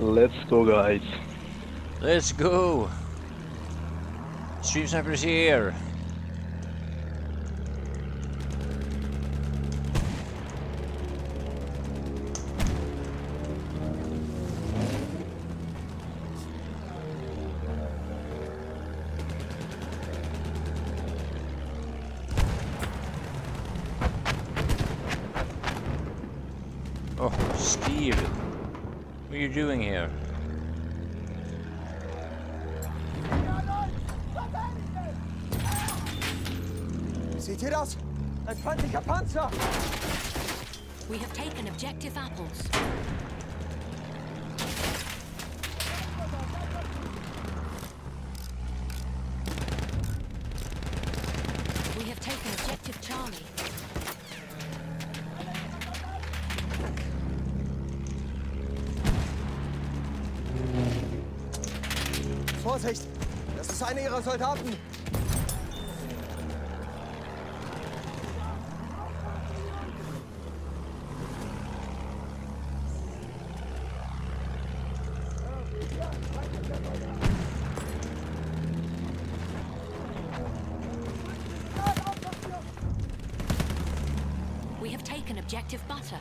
Let's go, guys. Let's go. Stream Sniper's here. Seht ihr das? Ein feindlicher Panzer! We have taken objective apples. We have taken objective Charlie. Vorsicht! Das ist einer ihrer Soldaten! Objective butter.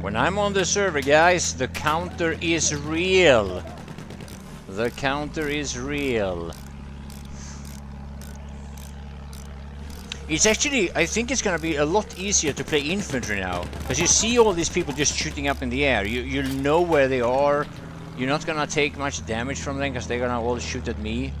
When I'm on the server, guys, the counter is real. The counter is real. It's actually, I think it's gonna be a lot easier to play infantry now. Because you see all these people just shooting up in the air. You, you know where they are. You're not gonna take much damage from them because they're gonna all shoot at me.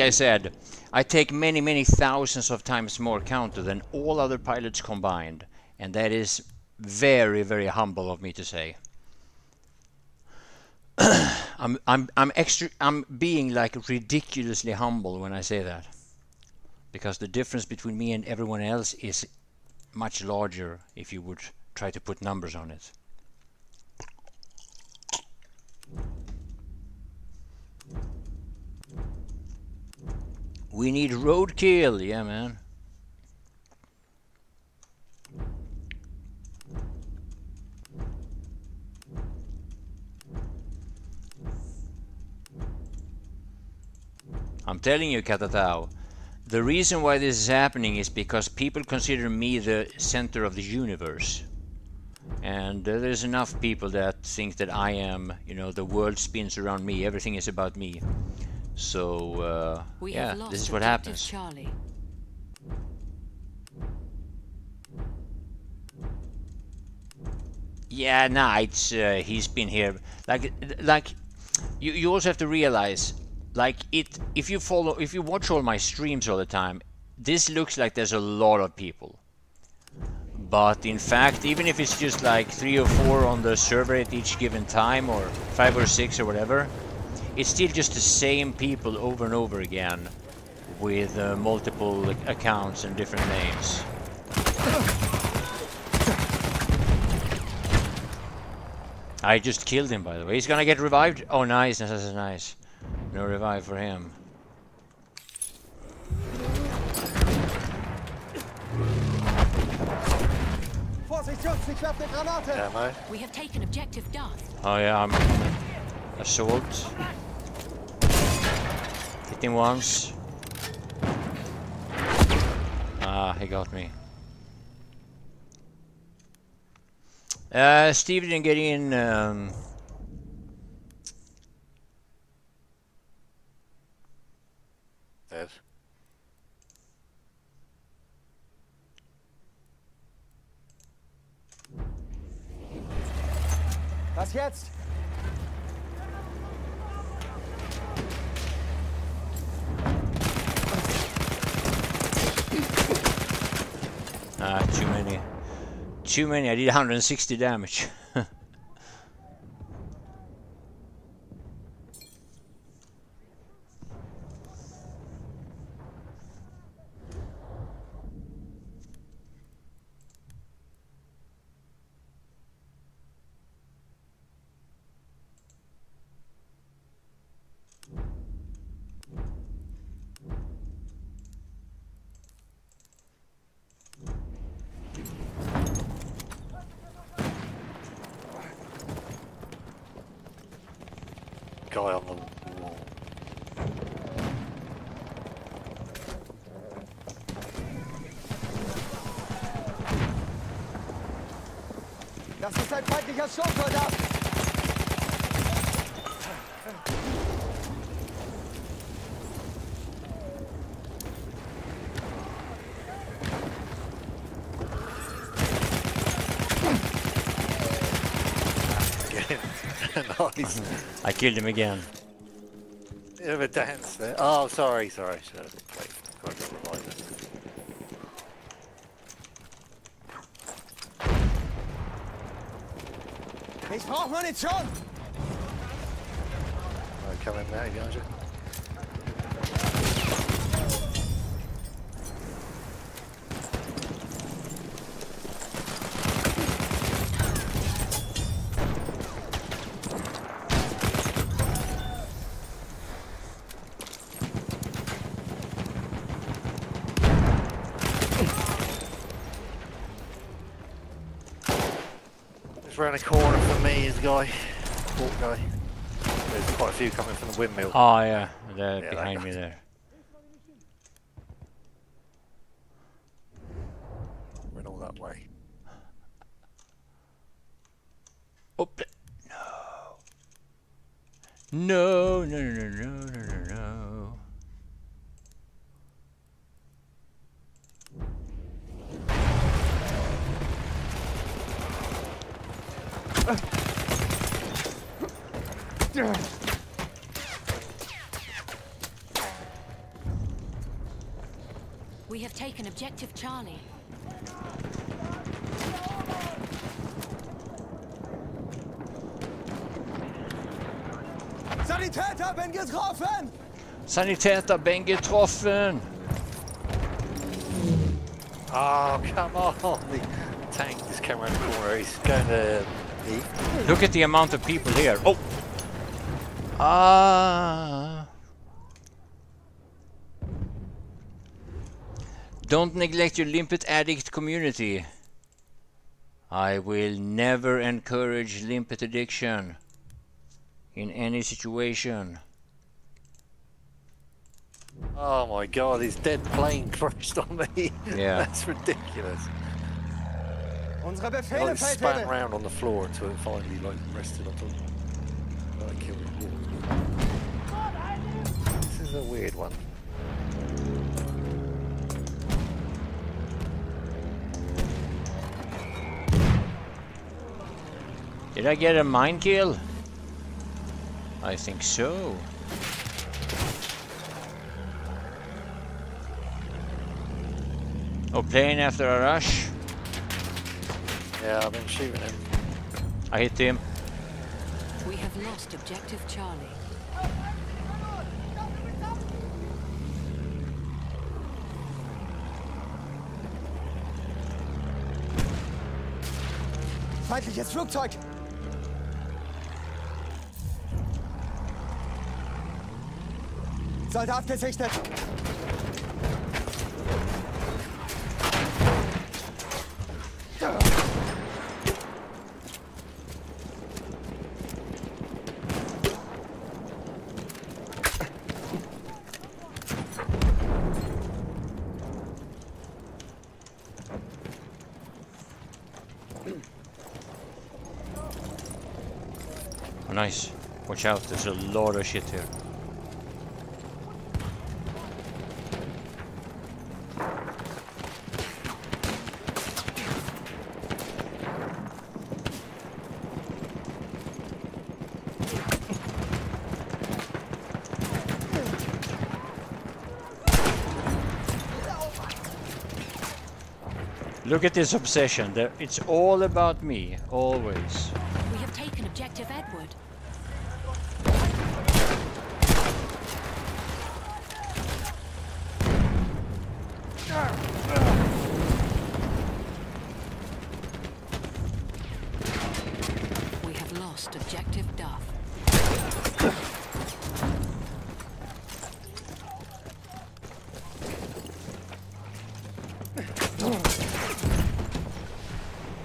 Like I said, I take many, many thousands of times more counter than all other pilots combined. And that is very, very humble of me to say. I'm, I'm, I'm extra, I'm being like ridiculously humble when I say that. Because the difference between me and everyone else is much larger if you would try to put numbers on it. We need roadkill, yeah man. I'm telling you, Katatao, the reason why this is happening is because people consider me the center of the universe. And uh, there's enough people that think that I am, you know, the world spins around me, everything is about me. So, uh, We yeah, this is what happens. Charlie. Yeah, nah, it's uh, he's been here. Like, like, you you also have to realize, like it. If you follow, if you watch all my streams all the time, this looks like there's a lot of people. But in fact, even if it's just like three or four on the server at each given time, or five or six or whatever, it's still just the same people over and over again, with uh, multiple accounts and different names. I just killed him, by the way. He's gonna get revived. Oh, nice. nice, is nice. No revive for him. Vorsicht, Jungs, ich werfe eine Granate! Am I? We have taken objective Duff. Oh yeah, I'm a sword. him once. Ah, he got me. Uh, Steve didn't get in. Um, That's Was jetzt? Ah, too many. Too many. I did 160 damage. Guy on the wall. Das ist ein feindlicher Sturmsoldat! nice. I killed him again. Bit of a dance there. Oh, sorry, sorry. Should have played. Got to revive it. Ich brauche Munition! Oh, come in there, behind you. Just round the corner for me is a guy. Port guy. There's quite a few coming from the windmill. Oh yeah, they're Yeah, behind me there. Went all that way. Oh, pl- no. No, no, no, no, no, no, no, no. We have taken objective Charlie. Sanitäter, bin getroffen! Sanitäter, Ben getroffen! Oh, come on! The tank just came around the corner. He's going to eat. Look at the amount of people here. Oh! Ah! Don't neglect your limpet addict community. I will never encourage limpet addiction in any situation. Oh my god, his dead plane crashed on me. Yeah. That's ridiculous. Unsere I Befehle, like, span Feldwebel! round on the floor until it finally like rested on top. I killed. This is a weird one. Did I get a mine kill? I think so. Oh, plane after a rush. Yeah, I've been shooting him. I hit him. We have lost objective Charlie. Feindliches Flugzeug! Soldat gesichtet! Oh, nice. Watch out, there's a lot of shit here. Look at this obsession. It's all about me, always. We have taken objective Edward. We have lost objective Duff.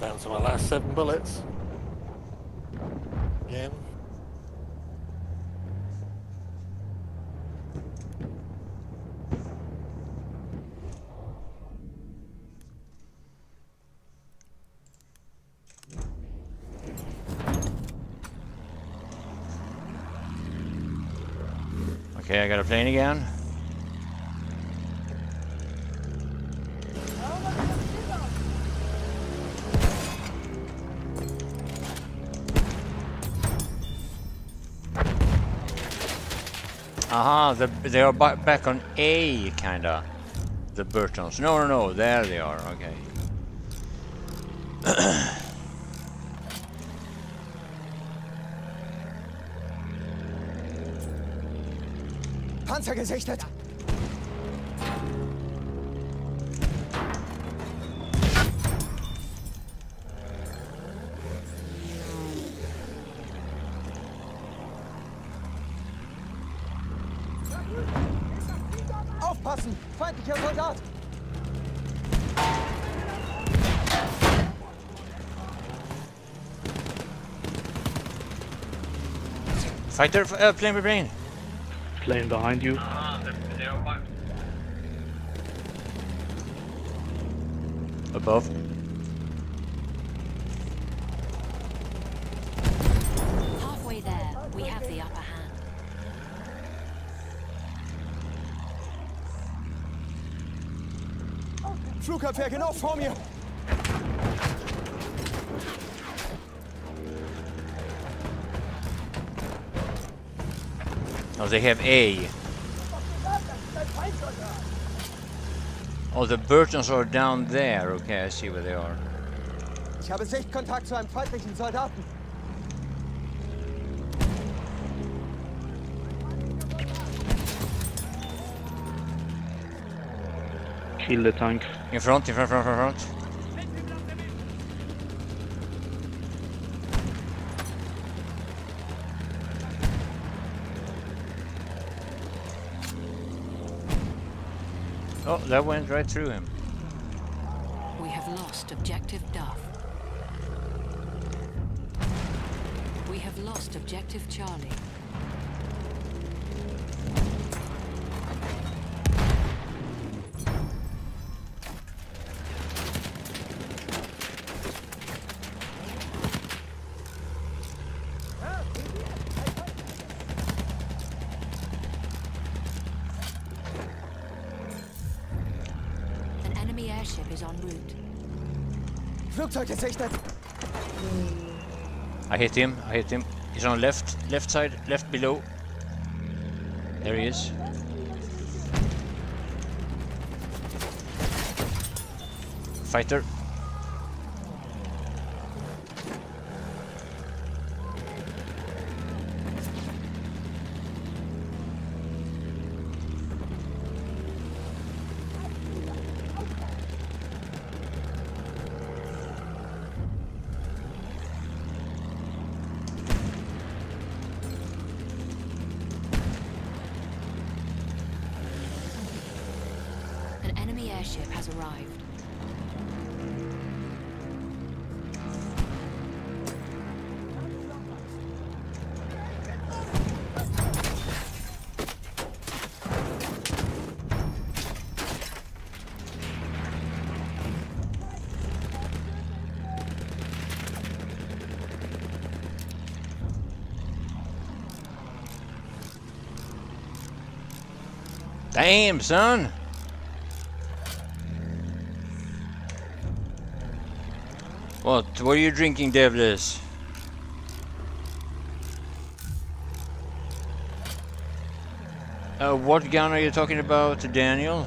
Down to my last seven bullets. Again. Okay, I got a plane again. Aha, the, they are back on A, kinda. The Burtons. No, no, no, there they are, okay. Panzer gesichtet! Aufpassen! Feindlicher Soldat! Fighter, uh, plane plane. Plane behind you. Above. Halfway there, we have the upper hand. Flugabwehr genau vor mir! Oh, they have A. Oh, the Burtons are down there. Okay, I see where they are. Ich habe Sichtkontakt zu einem feindlichen Soldaten. Kill the tank. In front, in front, front, front, front. Oh, that went right through him. We have lost objective Duff. We have lost objective Charlie. An enemy airship is en route. Flugzeug I hit him. I hit him. He's on left, left side, left below. There he is. Fighter. Damn, son. What? What are you drinking, Devlis? Uh, what gun are you talking about, Daniel?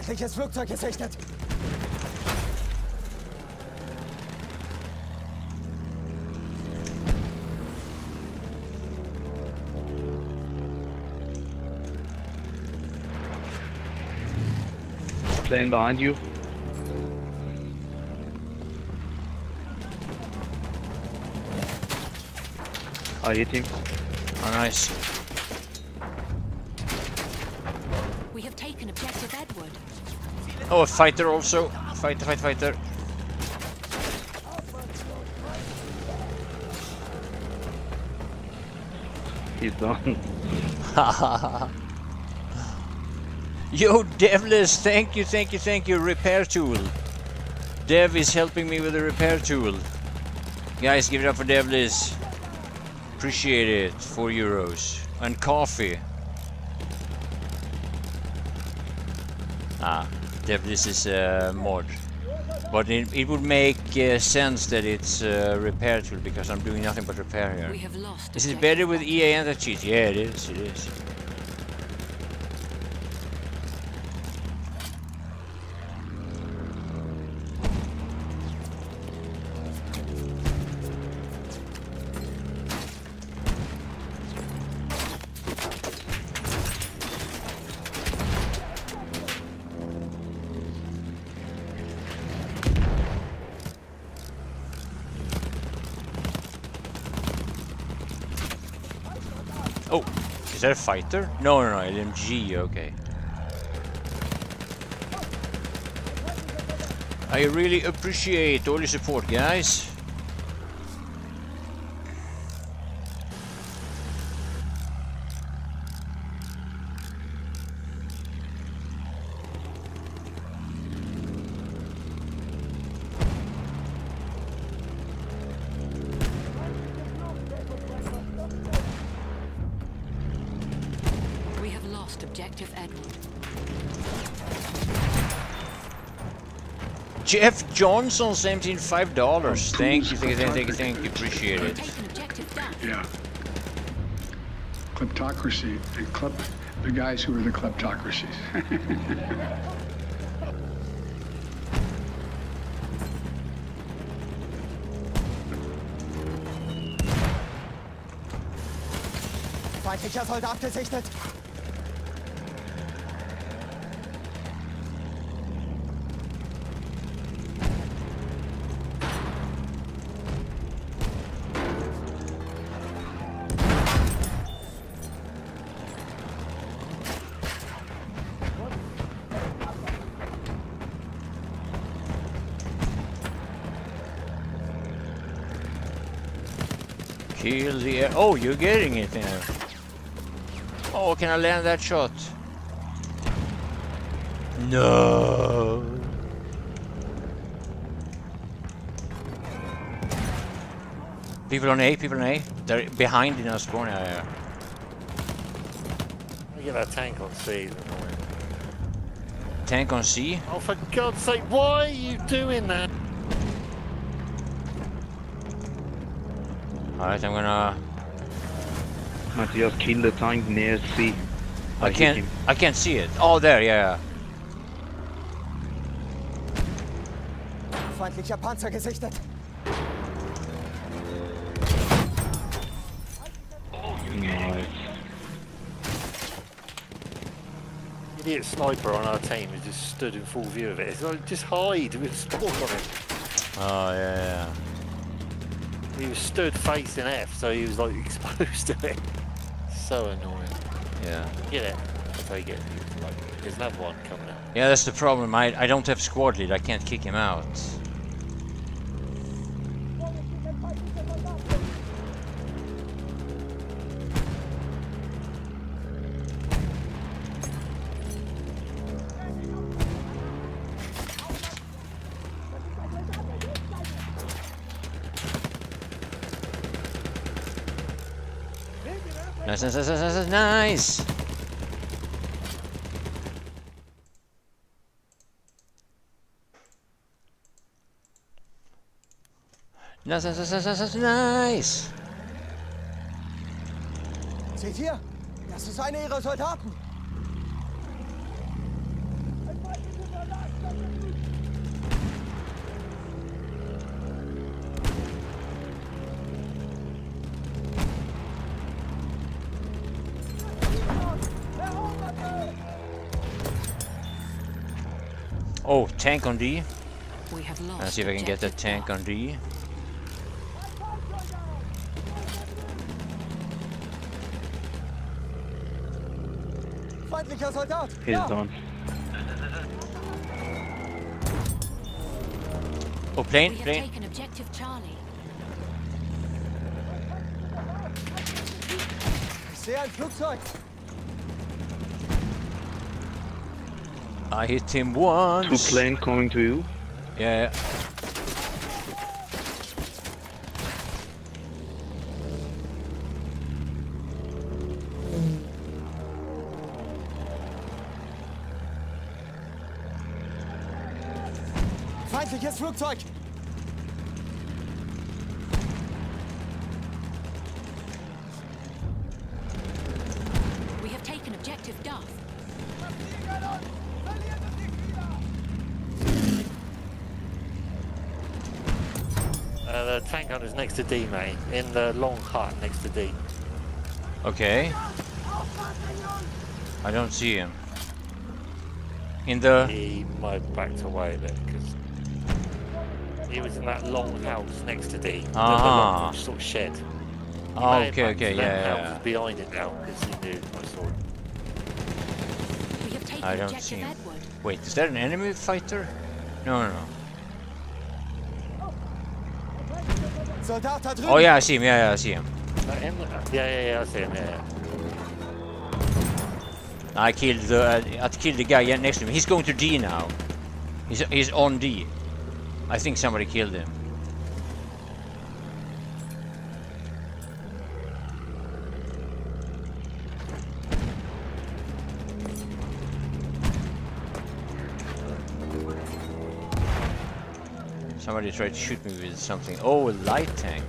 Feindliches Flugzeug gesichtet. Plane behind you. I hit him. Oh, nice. Oh, a fighter also. Fighter, fighter, fighter. He's done. Yo, Devless, thank you, thank you, thank you. Repair tool. Dev is helping me with the repair tool. Guys, give it up for Devless. Appreciate it. Four euros. And coffee. Ah, Devless is a mod. But it, it would make uh, sense that it's a repair tool because I'm doing nothing but repair We here. have lost. Is it better with EA and the cheat? Yeah, it is, it is. Oh, is that a fighter? No, no, no, LMG, okay. I really appreciate all your support, guys. Jeff Johnson sent in five dollars. Thank you, thank you, thank you, thank you, appreciate it. taken objective Duff. Yeah. Kleptocracy. The, klep, the guys who are the kleptocracies. Feindlicher Soldat gesichtet. Kill the air. Oh, you're getting it there. Oh, can I land that shot? No. People on A, people on A. They're behind in our spawn area. I get that tank on C. Tank on C. Oh, for God's sake, why are you doing that? Alright, I'm gonna. Matthias, kill the tank near C. I hit can't. I can't see it. Oh, there, yeah. Feindlicher Panzer gesichtet. Nice. Idiot sniper on our team who just stood in full view of it. It's like, just hide with spawn on him. Oh, yeah, yeah. He was stood facing F, so he was like exposed to it. So annoying. Yeah. Get it? Take it. Like, there's another one coming up. Yeah, that's the problem. I, I don't have squad lead. I can't kick him out. Nice, nice. Nice, nice, nice, nice, nice, nice. Seht ihr? Das ist einer ihrer Soldaten. Oh, tank on D. We have lost. Let's see if I can get that tank on D. Feindlicher Soldat! He's Ja. done. Oh, We plane, have plane. taken objective Charlie. Ich sehe ein Flugzeug! I hit him once. Two once. plane coming to you. Yeah. Feindliches Flugzeug! We have taken objective Duff. Uh, the tank gunner's next to D, mate. In the long hut next to D. Okay. I don't see him. In the He might have backed away a bit because he was in that long house next to D. The- The, Ah. long sort of shed. He Oh, okay, okay, to yeah, house yeah. behind it now because he knew I saw it. We have taken I don't see him. Edward. Wait, is that an enemy fighter? No, no, no. Oh yeah, I see him. Yeah, yeah, I see him. Yeah, yeah, yeah, I see him, yeah. yeah. I killed the uh, I killed the guy next to him. He's going to D now. He's he's on D. I think somebody killed him. Tried to shoot me with something. Oh, a light tank.